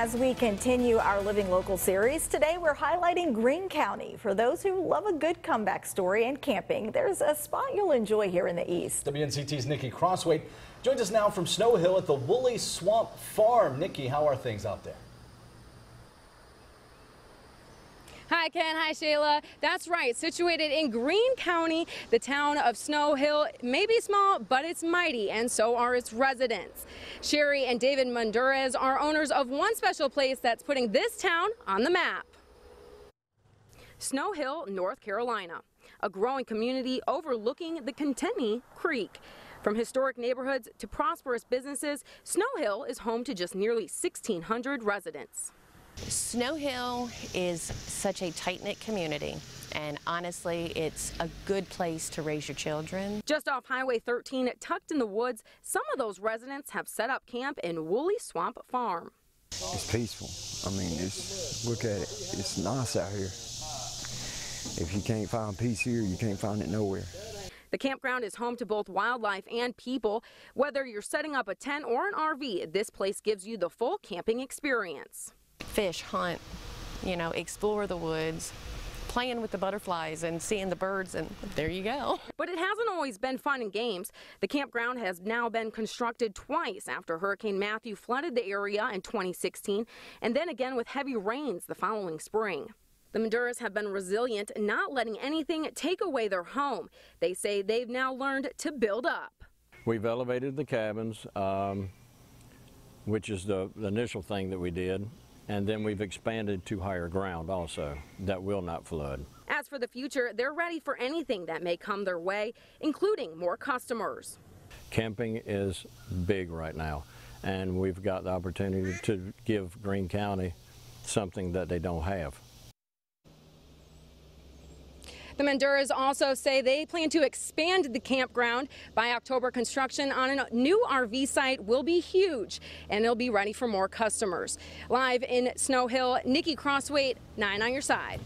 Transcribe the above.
As we continue our Living Local series, today we're highlighting Greene County. For those who love a good comeback story and camping, there's a spot you'll enjoy here in the east. WNCT's Nikki Crossway joins us now from Snow Hill at the Wooley Swamp Farm. Nikki, how are things out there? Hi, Ken. Hi, Shayla. That's right. Situated in Greene County, the town of Snow Hill may be small, but it's mighty, and so are its residents. Sherry and David Mundurez are owners of one special place that's putting this town on the map. Snow Hill, North Carolina, a growing community overlooking the Contentnea Creek. From historic neighborhoods to prosperous businesses, Snow Hill is home to just nearly 1,600 residents. Snow Hill is such a tight-knit community and honestly it's a good place to raise your children. Just off Highway 13 tucked in the woods, some of those residents have set up camp in Wooley Swamp Farm. It's peaceful. I mean, just look at it. It's nice out here. If you can't find peace here, you can't find it nowhere. The campground is home to both wildlife and people. Whether you're setting up a tent or an RV, this place gives you the full camping experience fish, hunt, you know, explore the woods, playing with the butterflies and seeing the birds, and there you go. But it hasn't always been fun and games. The campground has now been constructed twice after Hurricane Matthew flooded the area in 2016, and then again with heavy rains the following spring. The Maduras have been resilient, not letting anything take away their home. They say they've now learned to build up. We've elevated the cabins, um, which is the, the initial thing that we did. And then we've expanded to higher ground also that will not flood. As for the future, they're ready for anything that may come their way, including more customers. Camping is big right now, and we've got the opportunity to give Greene County something that they don't have. The Manduras also say they plan to expand the campground. By October, construction on a new RV site will be huge, and it'll be ready for more customers. Live in Snow Hill, Nikki Crossway, 9 on your side.